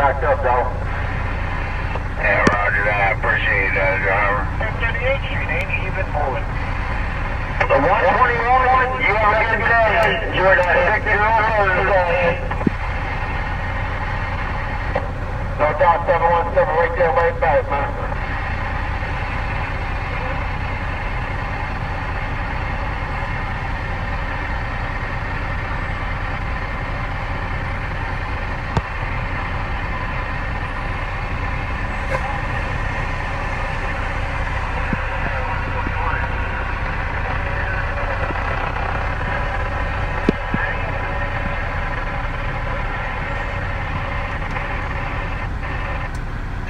backed up, though. Yeah, roger that. I appreciate that, driver. 58th Street ain't even moving. The 121, you have a good day. You're that six-year-old today. No doubt 717 right there, right back, man.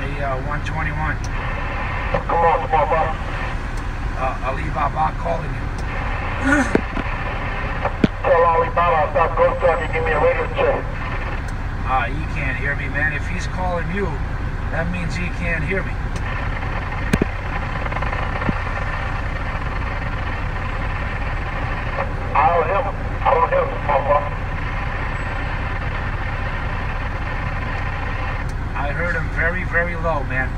Hey, uh, 121. Come on, bro. Uh, Ali Baba calling you. Tell Alibaba, stop ghost talking, give me a radio check. Uh, he can't hear me, man. If he's calling you, that means he can't hear me. I don't hear him. I don't hear him, Papa. I heard him very, very low, man.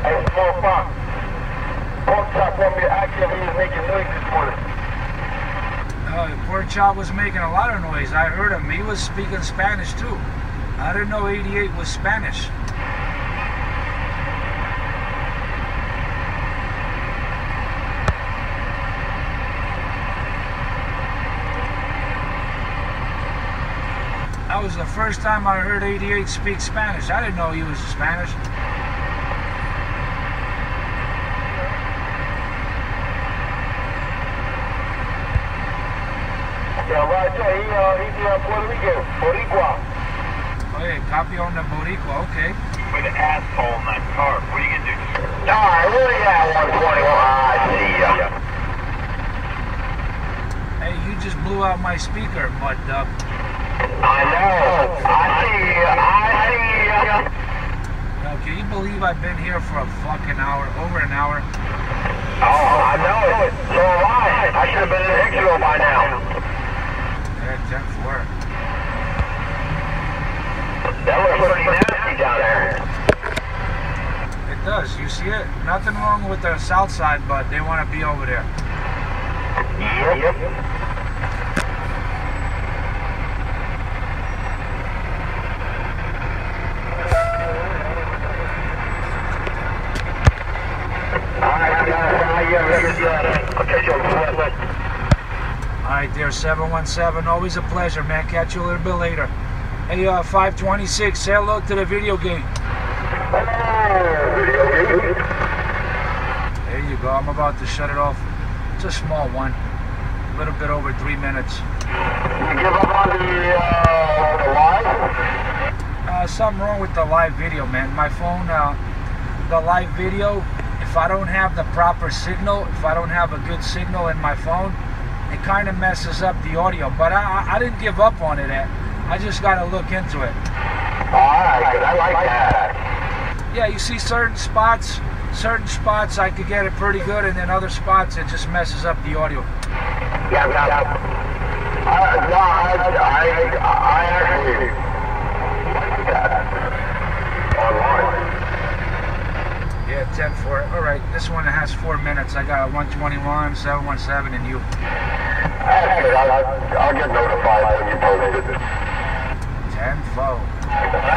Hey, small fox. Pork chop want me to ask you if he was making noise this morning. Uh, poor child was making a lot of noise. I heard him. He was speaking Spanish too. I didn't know 88 was Spanish. That was the first time I heard 88 speak Spanish. I didn't know he was Spanish. Yeah, Roger, he, uh, he's uh, Puerto Rican, Boricua. Oh, yeah, copy on the Boricua. Okay. With an asshole in that car. What are you gonna do? Alright, where you at, 121? I see ya. Hey, you just blew out my speaker, mud duck. I know. I see ya. I see ya. Now, can you believe I've been here for a fucking hour, over an hour? Oh, I know it. So am I. I should have been in Hicksville by now. Yeah, 10 4. That looks pretty nasty down there. It does. You see it? Nothing wrong with the south side, but they want to be over there. Yep. Alright, guys, I'll catch you on the flip. All right, there, 717. Always a pleasure, man. Catch you a little bit later. Hey, uh, 526, say hello to the video game. There you go. I'm about to shut it off. It's a small one. A little bit over three minutes. You give up on the, uh, the live? Uh, something wrong with the live video, man. My phone, uh, the live video, if I don't have the proper signal, if I don't have a good signal in my phone, it kind of messes up the audio. But I, I, didn't give up on it. I just got to look into it. Alright. I like that. Yeah, you see certain spots, certain spots I could get it pretty good, and then other spots it just messes up the audio. Yeah, yeah. Uh, no, I, I, I actually This one has four minutes. I got 121, 717, and you. I'll, I'll, I'll get notified when you post it. 10 4.